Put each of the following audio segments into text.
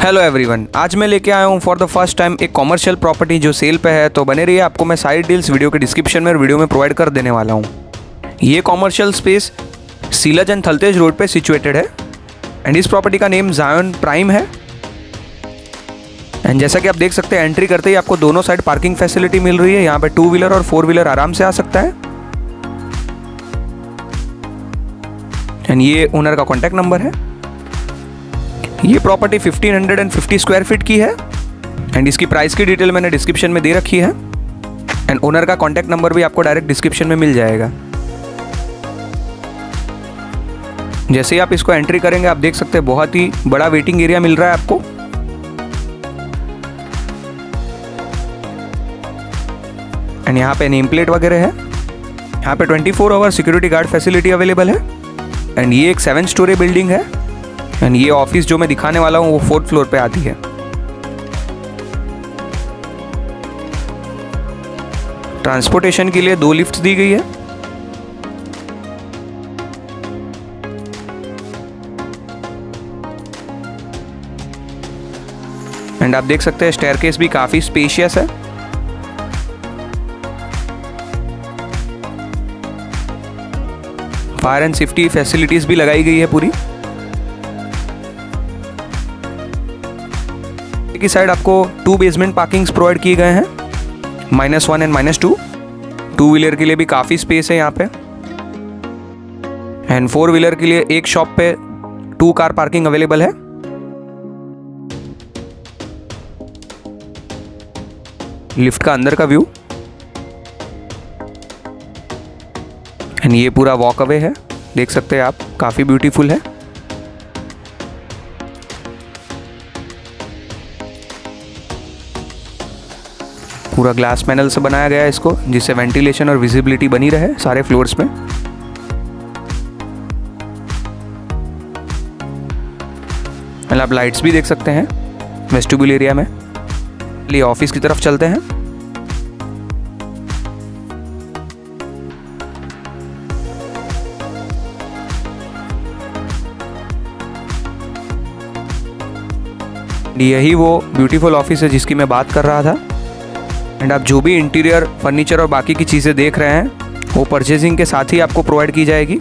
Hello everyone आज मैं लेके आया हूँ फॉर द फ़र्स्ट टाइम एक कॉमर्शियल प्रॉपर्टी जो सेल पे है तो बने रहिए, आपको मैं सारी डील्स वीडियो के डिस्क्रिप्शन में और वीडियो में प्रोवाइड कर देने वाला हूँ। ये commercial space Shilaj and Thaltej road पे सिचुएटेड है एंड इस प्रॉपर्टी का नेम जायन प्राइम है। एंड जैसा कि आप देख सकते हैं एंट्री करते ही आपको दोनों साइड पार्किंग फैसिलिटी मिल रही है, यहाँ पर टू व्हीलर और फोर व्हीलर आराम से आ सकता है। एंड ये ओनर का कॉन्टैक्ट नंबर है। ये प्रॉपर्टी 1550 स्क्वायर फीट की है एंड इसकी प्राइस की डिटेल मैंने डिस्क्रिप्शन में दे रखी है एंड ओनर का कॉन्टैक्ट नंबर भी आपको डायरेक्ट डिस्क्रिप्शन में मिल जाएगा। जैसे ही आप इसको एंट्री करेंगे, आप देख सकते हैं बहुत ही बड़ा वेटिंग एरिया मिल रहा है आपको। एंड यहाँ पे नेम प्लेट वगैरह है। यहाँ पे 24 four hour security guard facility available है। एंड ये एक सेवन स्टोरी बिल्डिंग है। एंड ये ऑफ़िस जो मैं दिखाने वाला हूँ, वो फोर्थ फ्लोर पे आती है। ट्रांसपोर्टेशन के लिए दो लिफ्ट दी गई है। एंड आप देख सकते हैं स्टेयरकेस भी काफ़ी स्पेशियस है। फायर एंड सेफ्टी फैसिलिटीज़ भी लगाई गई है पूरी। की साइड आपको टू बेसमेंट पार्किंग्स प्रोवाइड किए गए हैं। Minus one and minus two two wheeler के लिए भी काफ़ी स्पेस है यहाँ पे। एंड फोर व्हीलर के लिए एक शॉप पे टू कार पार्किंग अवेलेबल है। लिफ्ट का अंदर का व्यू एंड ये पूरा वॉक अवे है। देख सकते हैं आप, काफ़ी ब्यूटीफुल है। पूरा ग्लास पैनल से बनाया गया है इसको, जिससे वेंटिलेशन और विजिबिलिटी बनी रहे सारे फ्लोर्स में। मतलब आप लाइट्स भी देख सकते हैं वेस्टिब्यूल एरिया में। चलिए ऑफ़िस की तरफ़ चलते हैं। यही वो ब्यूटीफुल ऑफ़िस है जिसकी मैं बात कर रहा था। एंड आप जो भी इंटीरियर फर्नीचर और बाकी की चीज़ें देख रहे हैं, वो परचेजिंग के साथ ही आपको प्रोवाइड की जाएगी।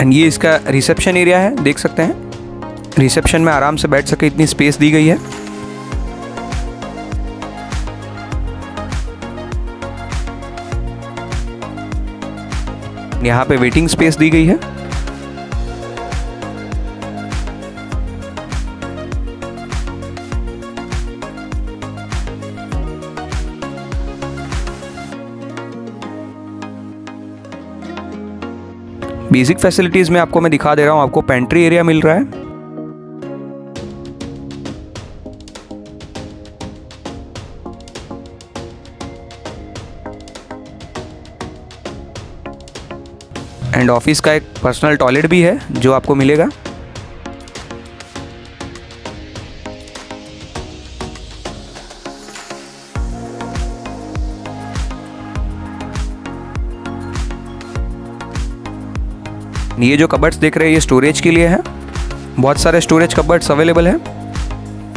एंड ये इसका रिसेप्शन एरिया है, देख सकते हैं। रिसेप्शन में आराम से बैठ सके, इतनी स्पेस दी गई है। यहाँ पे वेटिंग स्पेस दी गई है। बेसिक फैसिलिटीज़ में आपको मैं दिखा दे रहा हूँ, आपको पेंट्री एरिया मिल रहा है। एंड ऑफ़िस का एक पर्सनल टॉयलेट भी है, जो आपको मिलेगा। ये जो कबर्ड्स देख रहे हैं, ये स्टोरेज के लिए है। बहुत सारे स्टोरेज कबर्ड्स अवेलेबल है।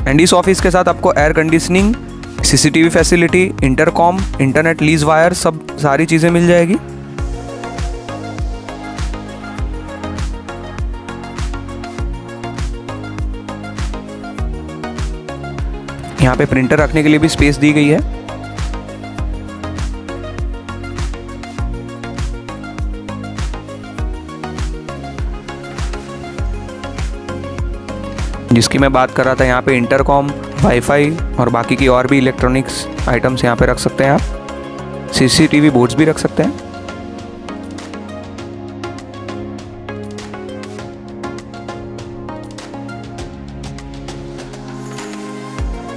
एंड इस ऑफ़िस के साथ आपको air conditioning CCTV facility intercom internet lease wire सब सारी चीज़ें मिल जाएगी। यहाँ पे प्रिंटर रखने के लिए भी स्पेस दी गई है। जिसकी मैं बात कर रहा था, यहाँ पे इंटरकॉम वाईफाई और बाकी की और भी इलेक्ट्रॉनिक्स आइटम्स यहाँ पे रख सकते हैं आप। सीसीटीवी बोर्ड्स भी रख सकते हैं।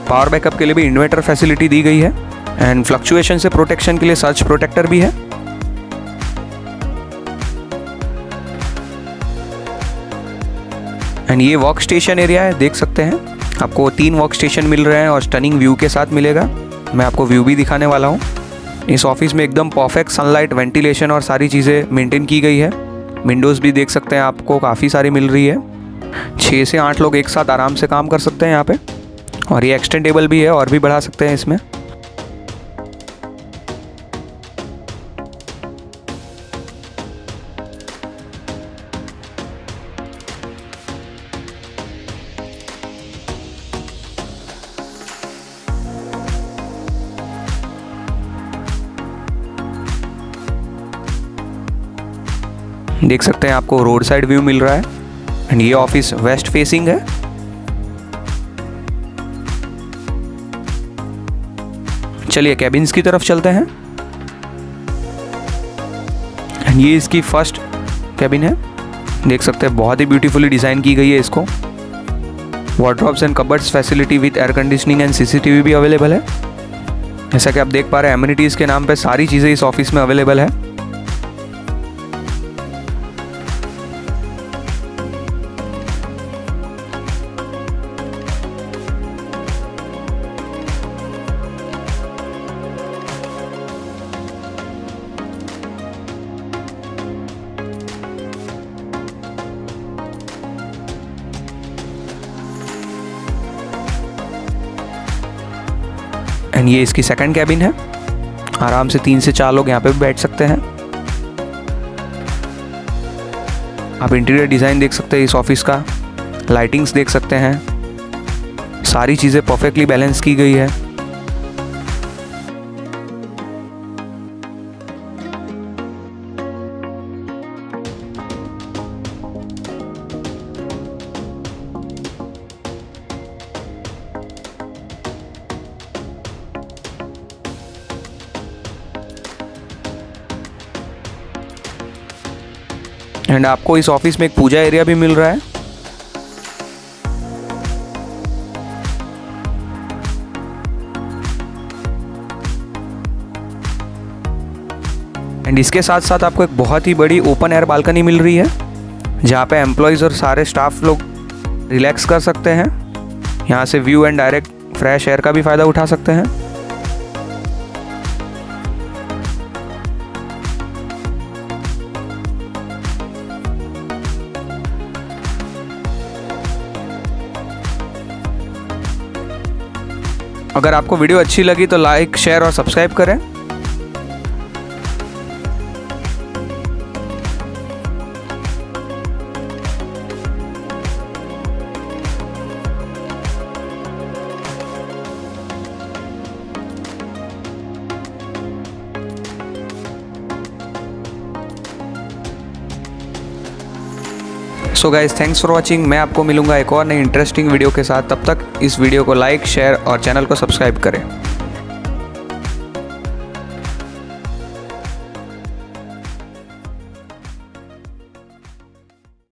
पावर बैकअप के लिए भी इन्वर्टर फैसिलिटी दी गई है एंड फ्लक्चुएशन से प्रोटेक्शन के लिए सर्च प्रोटेक्टर भी है। एंड ये वर्क स्टेशन एरिया है, देख सकते हैं। आपको तीन वर्क स्टेशन मिल रहे हैं और स्टनिंग व्यू के साथ मिलेगा। मैं आपको व्यू भी दिखाने वाला हूँ। इस ऑफ़िस में एकदम परफेक्ट सनलाइट वेंटिलेशन और सारी चीज़ें मेंटेन की गई है। विंडोज़ भी देख सकते हैं, आपको काफ़ी सारी मिल रही है। छः से आठ लोग एक साथ आराम से काम कर सकते हैं यहाँ पे। और ये एक्सटेंडेबल भी है, और भी बढ़ा सकते हैं इसमें। देख सकते हैं आपको रोड साइड व्यू मिल रहा है एंड ये ऑफ़िस वेस्ट फेसिंग है। चलिए कैबिन्स की तरफ़ चलते हैं। ये इसकी फ़र्स्ट कैबिन है। देख सकते हैं, बहुत ही ब्यूटीफुली डिज़ाइन की गई है इसको। Wardrobes and cupboards facility with air conditioning and CCTV भी अवेलेबल है। जैसा कि आप देख पा रहे हैं एम्यूनिटीज़ के नाम पे सारी चीज़ें इस ऑफ़िस में अवेलेबल है। एंड ये इसकी सेकंड कैबिन है। आराम से तीन से चार लोग यहाँ पे बैठ सकते हैं। आप इंटीरियर डिज़ाइन देख सकते हैं इस ऑफ़िस का। लाइटिंग्स देख सकते हैं। सारी चीज़ें परफेक्टली बैलेंस की गई है। एंड आपको इस ऑफ़िस में एक पूजा एरिया भी मिल रहा है। एंड इसके साथ साथ आपको एक बहुत ही बड़ी ओपन एयर बालकनी मिल रही है, जहाँ पे एम्प्लॉयज़ और सारे स्टाफ लोग रिलैक्स कर सकते हैं। यहाँ से view and direct fresh air का भी फ़ायदा उठा सकते हैं। अगर आपको वीडियो अच्छी लगी तो लाइक शेयर और सब्सक्राइब करें। So guys thanks for watching मैं आपको मिलूँगा एक और नई इंटरेस्टिंग वीडियो के साथ। तब तक इस वीडियो को लाइक शेयर और चैनल को सब्सक्राइब करें।